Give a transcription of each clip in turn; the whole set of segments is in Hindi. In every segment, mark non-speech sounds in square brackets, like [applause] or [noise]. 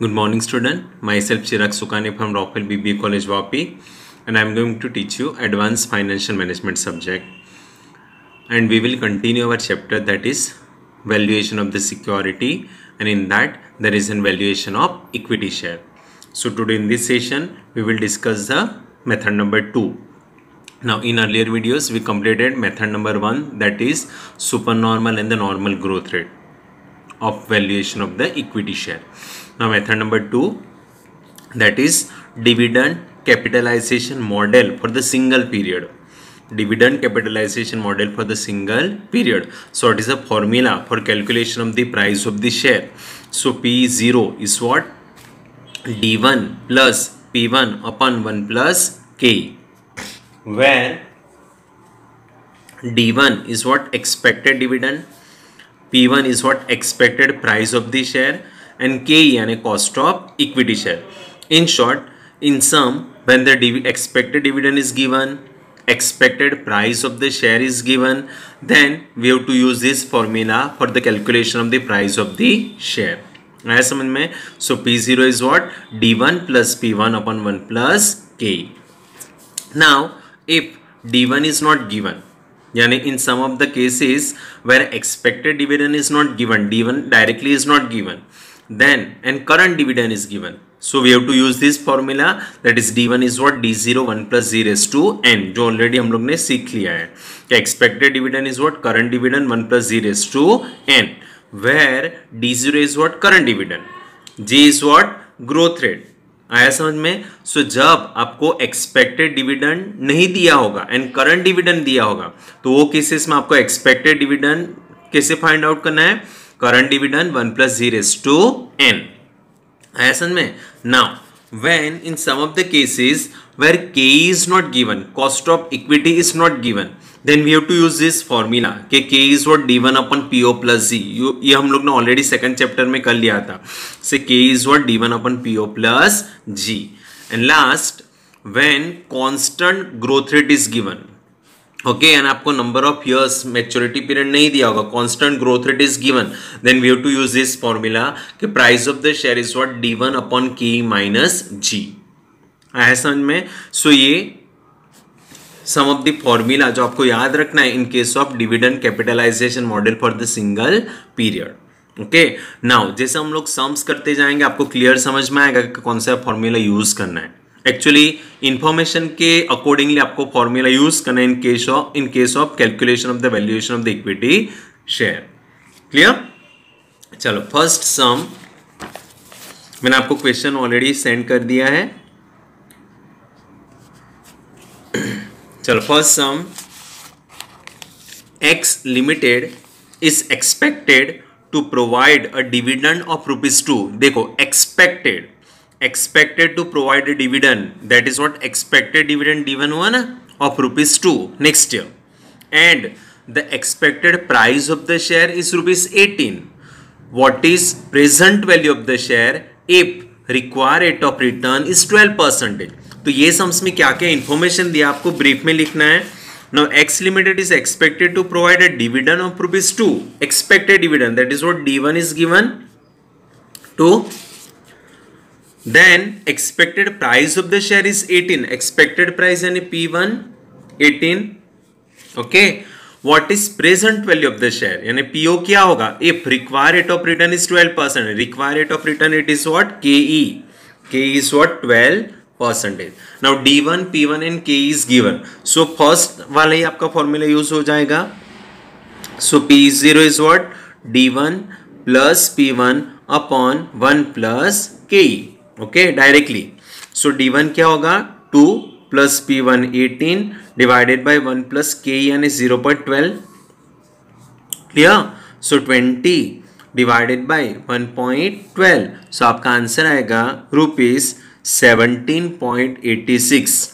Good morning student. Myself Chirag Sukani from Rockwell BBA College Vapi and I am going to teach you advanced financial management subject and we will continue our chapter that is valuation of the security and in that there is an valuation of equity share. So today in this session we will discuss the method number 2. Now in earlier videos we completed method number 1 that is supernormal and the normal growth rate of valuation of the equity share. Now method number two that is dividend capitalization model for the single period. Dividend capitalization model for the single period. So it is a formula for calculation of the price of the share. So P0 is what? D1 plus P1 upon 1 plus K where D1 is what expected dividend P1 is what expected price of the share and K यानी cost of equity share. In short, in sum, when the div expected dividend is given, expected price of the share is given, then we have to use this formula for the calculation of the price of the share. आया समझ में so P zero is what D one plus P one upon one plus K now if D one is not given यानी in some of the cases where expected dividend is not given D one directly is not given then and current dividend is given so we have to use this formula that is D one is what D zero one plus zero two N जो ऑलरेडी हम लोग ने सीख लिया है। कि expected dividend is what current dividend one plus zero two N where D zero is what current dividend G is what growth rate आया समझ में? सो so, जब आपको एक्सपेक्टेड डिविडेंड नहीं दिया होगा एंड करंट डिविडेंड दिया होगा तो वो केसेस में आपको एक्सपेक्टेड डिविडेंड कैसे फाइंड आउट करना है? Current dividend one plus zero two N आया समझ में? Now when in some of the cases where k is not given cost of equity is not given then we have to use this formula कि k is what d1 upon po plus g ये हम लोग ने ऑलरेडी सेकंड चैप्टर में कर लिया था से k is what d1 upon po plus g and last when constant growth rate is given okay and आपको number of years maturity period नहीं दिया होगा constant growth rate is given then we have to use this formula कि price of the share is what D one upon K minus G आया समझ में। सो ये सम ऑफ़ द फॉर्मूला जो आपको याद रखना है in case of dividend capitalization model for the single period okay now जैसे हम लोग सम्स करते जाएँगे, आपको क्लियर समझ में आएगा कि कौन सा फॉर्मूला यूज़ करना है। एक्चुअली इंफॉर्मेशन के अकॉर्डिंगली आपको फॉर्मूला यूज़ करना है in case of in case of calculation of the valuation of the equity share clear चलो फ़र्स्ट सम मैंने आपको क्वेश्चन ऑलरेडी सेंड कर दिया है। चलो [clears throat] first some X limited is expected to provide a dividend of rupees two देखो expected expected to provide a dividend that is what expected dividend given one of rupees 2 next year and the expected price of the share is rupees 18 what is present value of the share if required rate of return is 12 percentage तो ये सम्स में क्या क्या इन्फॉर्मेशन दिया आपको ब्रीफ में लिखना है। No X limited is expected to provide dividend of rupees two expected dividend that is what D one is given two then expected price of the share is 18 expected price यानी P one eighteen okay what is present value of the share यानी पीओ क्या होगा? If require rate of return is 12% percent require rate of return it is what K E K is what twelve percentage. Now d1 p1 and K is given so first वाला ही आपका फॉर्मूला यूज़ हो जाएगा. So p0 is what? D1 plus p1 upon 1 plus ke okay directly so D one क्या होगा? Two plus P one eighteen divided by one plus K यानी zero point twelve clear so twenty divided by one point twelve so आपका आंसर आएगा रुपीज़ 17.86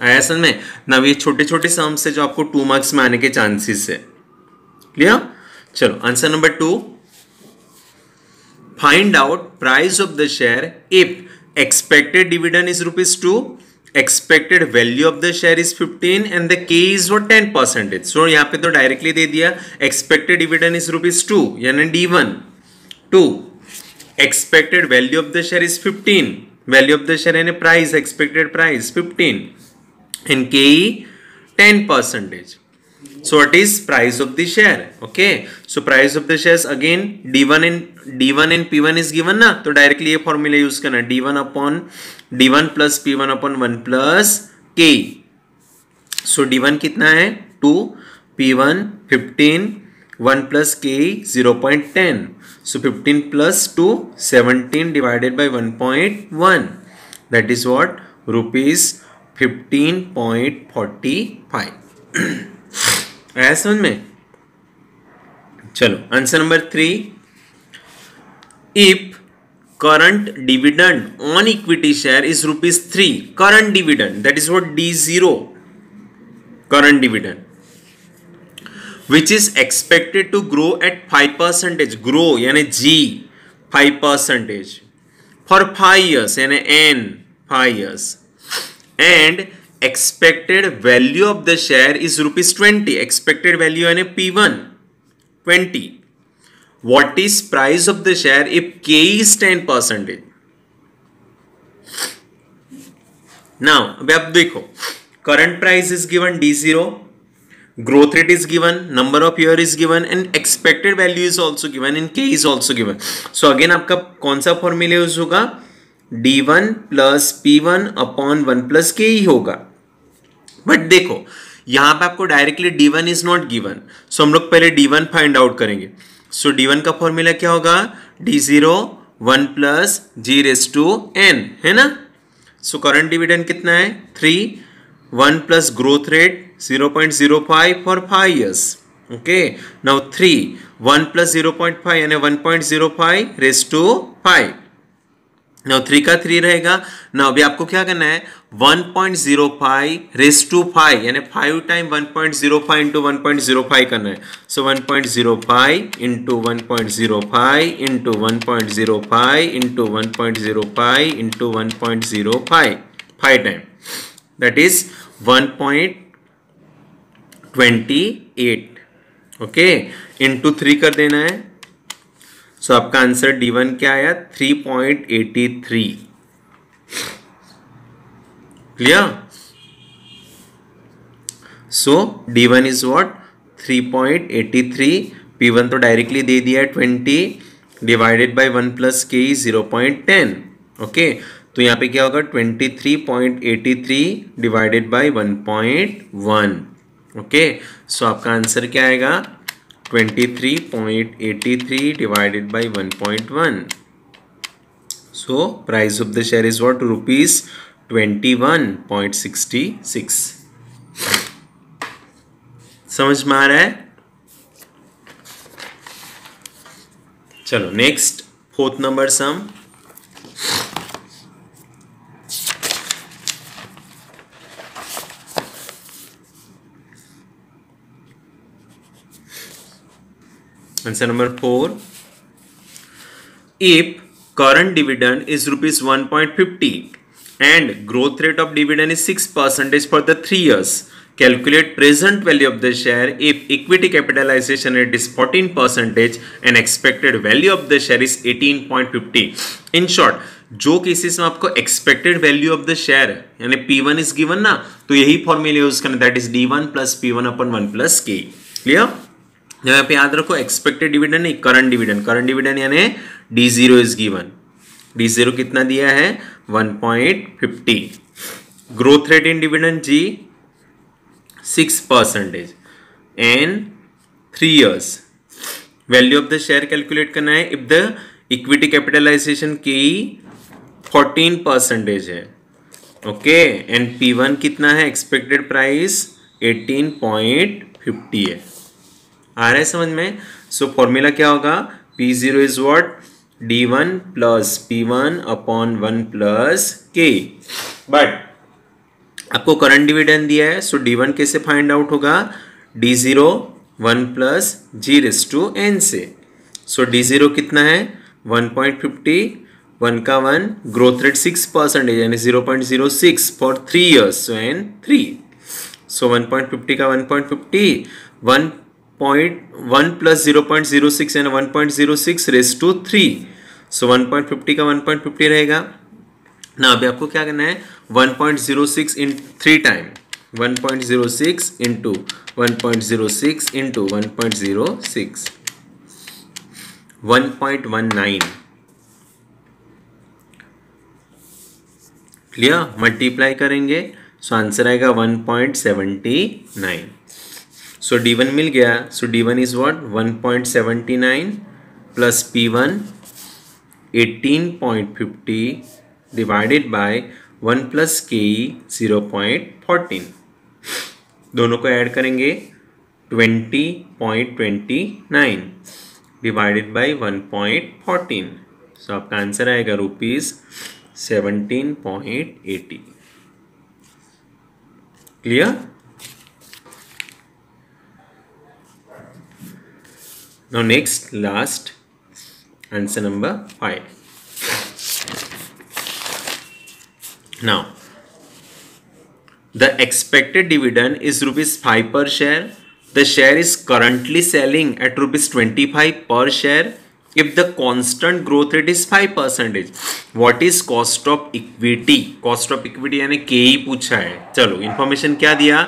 आया सर में? ना, ये छोटे छोटे सम से जो आपको टू मार्क्स में आने के चांसेस है। क्लियर चलो answer number two find out price of the share if expected dividend is rupees two expected value of the share is 15 and the k is वो 10 परसेंटेज सो यहाँ पे तो डायरेक्टली दे दिया expected dividend is rupees two यानी D one two expected value of the share is fifteen value of the share यानी price expected price 15 and k ten percentage so what is price of the share okay so price of the share again D one and D one and P one is given ना तो डायरेक्टली ये फॉर्मूला यूज़ करना D one upon D one plus P one upon one plus k so D one कितना है? Two P one fifteen 1 plus k 0.10 so 15 plus 2 17 divided by 1.1 that is what? Rupees 15.45 [clears throat] आया समझ में? चलो answer number three if current dividend on equity share is rupees three current dividend that is what D zero current dividend which is expected to grow at 5 percentage grow यानी G 5 percentage for 5 years यानी N 5 years and expected value of the share is rupees 20 expected value यानी P1 20 what is price of the share if K is 10 percentage now अभी आप देखो current price is given D0 growth rate is given number of year is given and expected value is also given and k is also given. So again आपका कौन सा फॉर्मूला यूज़ होगा? D1 plus P one upon one plus k ही होगा। बट देखो यहाँ पे आपको directly d1 is not given so हम लोग पहले d1 फाइंड आउट करेंगे। सो so, d1 का फॉर्मूला क्या होगा? D0 1 plus g raise to n है ना? सो करंट डिविडेंड कितना है? Three one plus growth rate zero point zero five for five years okay now three one plus zero point five यानी one point zero five raise to five now three का थ्री रहेगा नव अभी आपको क्या करना है one point zero five raise to five यानी five time one point zero five into one point zero five करना है so one point zero five into one point zero five into one point zero five into one point zero five into one point zero five five time that is one point twenty eight okay into three कर देना है। सो so, आपका आंसर डी वन क्या आया? Three point eighty three clear so D one is what three point eighty three P one तो डायरेक्टली दे दिया है twenty divided by one plus k zero point ten okay तो यहाँ पे क्या होगा? Twenty three point eighty three divided by one point one okay so आपका आंसर क्या आएगा? 23.83 divided by 1.1 so price of the share is what rupees 21.66 समझ में आ रहा है? चलो next fourth number sum answer number four if current dividend is rupees one point fifty and growth rate of dividend is six percentage for the three years calculate present value of the share if equity capitalisation rate is fourteen percentage and expected value of the share is eighteen point fifty in short जो केसेस में आपको expected value of the share यानी पी वन इज़ गिवन ना तो यही फॉर्मूला यूज़ करना that is D one plus P one upon one plus k clear यहाँ पे याद रखो एक्सपेक्टेड डिविडेंड नहीं करंट डिविडेंड करंट डिविडेंड यानी D zero is given D zero कितना दिया है? 1.50 growth rate in dividend g six percentage n three years value of the share calculate करना है इफ़ द इक्विटी कैपिटलाइजेशन की फोर्टीन परसेंटेज है. ओके एंड पी वन कितना है? Expected price eighteen point fifty है. आ रहा है समझ में? सो so, फॉर्मूला क्या होगा? P zero is what D one plus P one upon one plus k but आपको करंट डिविडेंड दिया है सो डी वन कैसे फाइंड आउट होगा? D zero one plus g raise to n से. सो डी ज़ीरो कितना है? वन पॉइंट फिफ्टी वन का one growth rate six percentage यानी zero point zero six for three years so n three so one point fifty का one point fifty one 0.1 plus 0.06 and 1.06 raised to 3 so one point fifty का वन पॉइंट फिफ्टी रहेगा। ना, अभी आपको क्या करना है? One point zero six in three time one point zero six into one point zero six into one point zero six one point one nine clear multiply करेंगे। सो आंसर आएगा one point seventy nine so D one मिल गया। So D one is what one point seventy nine plus P one eighteen point fifty divided by one plus k e zero point fourteen दोनों को ऐड करेंगे। Twenty point twenty nine divided by one point fourteen so आपका आंसर आएगा rupees seventeen point eighty clear now next last answer number 5 now the expected dividend is rupees 5 per share. The share is currently selling at rupees 25 per share if the constant growth rate is 5 percentage what is cost of equity cost of equity यानी के ही पूछा है चलो इंफॉर्मेशन क्या दिया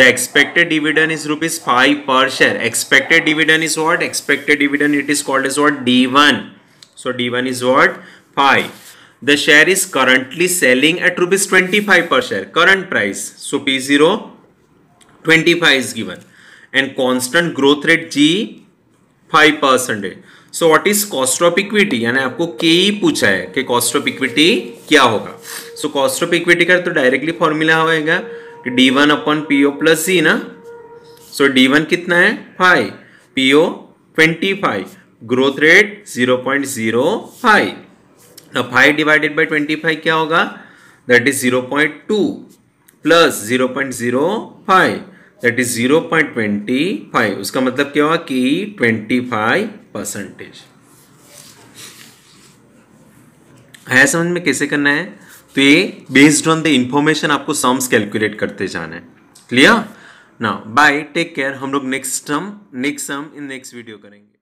the expected dividend is rupees 5 per share expected dividend is what expected dividend it is called as what d1 so d1 is what 5 the share is currently selling at rupees 25 per share current price so p0 25 is given and constant growth rate g 5 percentage so what is cost of equity यानी आपको के ही पूछा है कि कॉस्ट ऑफ़ इक्विटी क्या होगा। सो कॉस्ट ऑफ़ इक्विटी का तो डायरेक्टली फॉर्मूला होएगा कि D one upon P O plus c ना। सो डी वन कितना है? Five P O twenty five growth rate zero point zero five five divided by twenty five क्या होगा? That is zero point two plus zero point zero five that is zero point twenty five उसका मतलब क्या हुआ कि ट्वेंटी फाइव परसेंटेज है समझ में कैसे करना है? तो ये बेस्ड ऑन द इंफॉर्मेशन आपको सम्स कैलकुलेट करते जाना है. क्लियर ना बाय टेक केयर हम लोग next sum next sum in next video करेंगे.